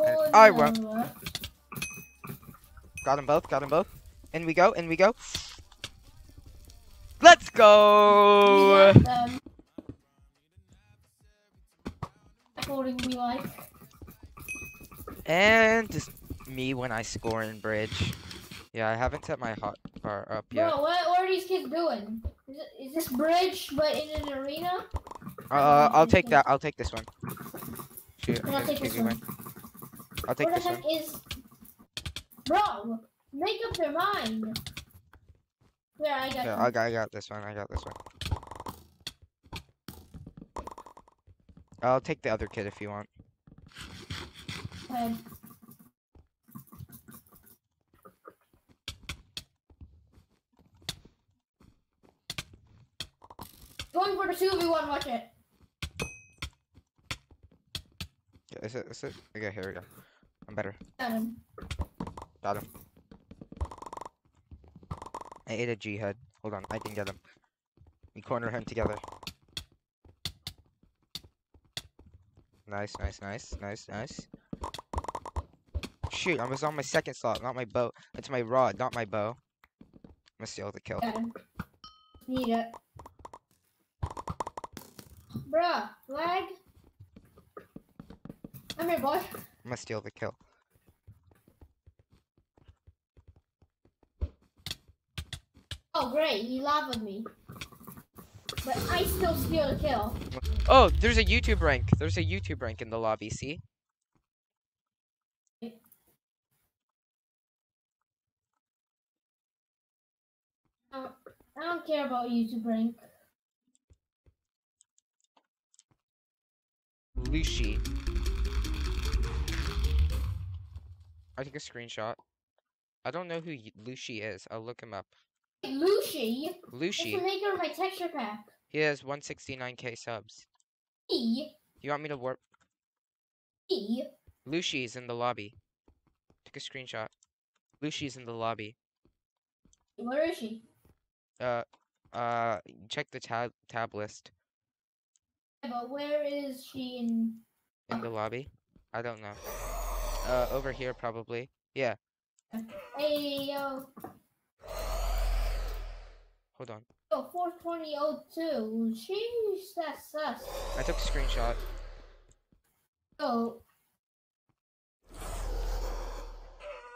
Corner. I won't. Got them both. Got them both. In we go. In we go. Let's go. We got them. We like. And just me when I score in bridge. Yeah, I haven't set my hot bar up yet. Bro, what, what are these kids doing? Is, it, is this bridge but in an arena? Uh, I'll take that. I'll take this one. Shoot, I'll I'm gonna this give you one. I'll take this the one. heck is? Bro, make up your mind. There, I got. Yeah. I got, I got this one. I got this one. I'll take the other kid if you want. Ahead. Going for the two v one. Watch it. Yeah, is it? Is it? Okay, here we go. I'm better. Got him. Got him. I ate a G head. Hold on, I can get him. We corner him together. Nice, nice, nice, nice, nice. Shoot, I was on my second slot, not my bow. It's my rod, not my bow. I'm gonna steal the kill. Need it. Bruh, lag. Come here, boy. I'm gonna steal the kill. Oh, great. He lavaed me. But I still steal the kill. Oh, there's a YouTube rank. There's a YouTube rank in the lobby, see? Uh, I don't care about YouTube rank. Lucy. I took a screenshot. I don't know who Lucy is. I'll look him up. Lucy is Lucy. the maker of my texture pack. He has 169k subs. He, You want me to warp? he, Lucy's in the lobby. Took a screenshot. Lucy's in the lobby. where is she? Uh, uh, check the tab tab list Yeah, But where is she in? in the lobby. I don't know. Uh, over here probably. Yeah. Hey, yo, Hold on. yo, 42002. Sheesh, that's sus. I took a screenshot. Yo.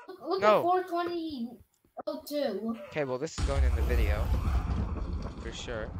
Look, look No. at 42002. Okay, well this is going in the video for sure.